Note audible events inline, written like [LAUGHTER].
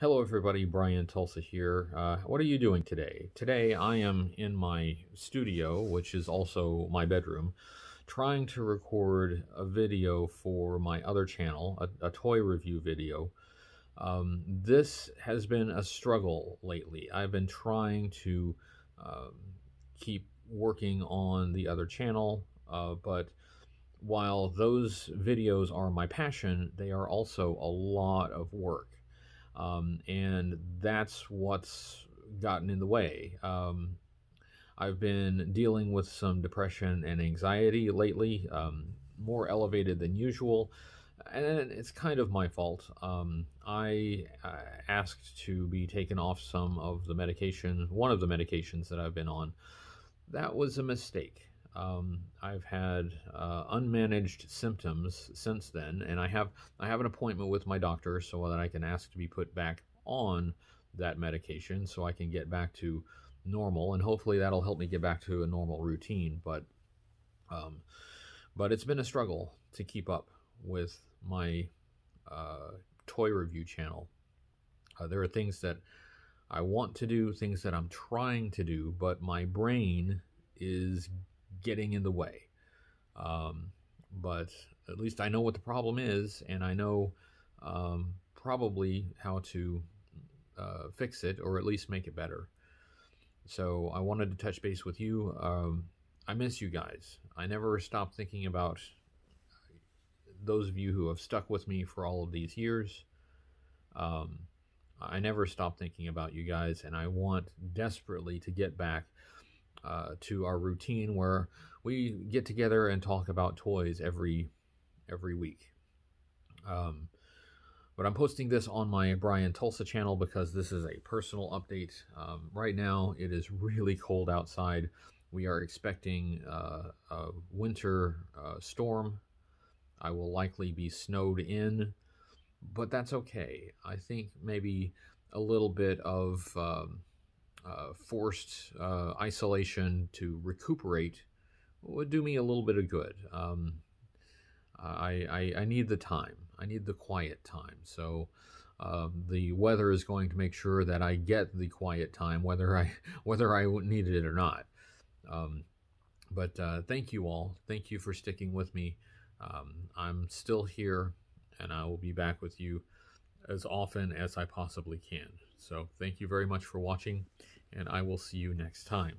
Hello, everybody. Bryan Tulsa here. Uh, what are you doing today? Today, I am in my studio, which is also my bedroom, trying to record a video for my other channel, a, a toy review video. Um, this has been a struggle lately. I've been trying to um, keep working on the other channel, uh, but while those videos are my passion, they are also a lot of work. Um, and that's what's gotten in the way. Um, I've been dealing with some depression and anxiety lately, um, more elevated than usual, and it's kind of my fault. Um, I uh, asked to be taken off some of the medication, one of the medications that I've been on. That was a mistake. Um, I've had uh, unmanaged symptoms since then, and I have I have an appointment with my doctor so that I can ask to be put back on that medication so I can get back to normal, and hopefully that'll help me get back to a normal routine. But um, but it's been a struggle to keep up with my uh, toy review channel. Uh, there are things that I want to do, things that I'm trying to do, but my brain is getting in the way. Um, but at least I know what the problem is, and I know um, probably how to uh, fix it or at least make it better. So I wanted to touch base with you. Um, I miss you guys. I never stop thinking about those of you who have stuck with me for all of these years. Um, I never stop thinking about you guys, and I want desperately to get back uh, to our routine where we get together and talk about toys every every week. Um, but I'm posting this on my Bryan Tulsa channel because this is a personal update. Um, right now, it is really cold outside. We are expecting uh, a winter uh, storm. I will likely be snowed in, but that's okay. I think maybe a little bit of um, uh, forced uh, isolation to recuperate would do me a little bit of good. Um, I, I, I, need the time. I need the quiet time. So um, the weather is going to make sure that I get the quiet time, whether I [LAUGHS] whether I needed it or not. Um, but uh, thank you all. Thank you for sticking with me. Um, I'm still here, and I will be back with you as often as I possibly can. So thank you very much for watching, and I will see you next time.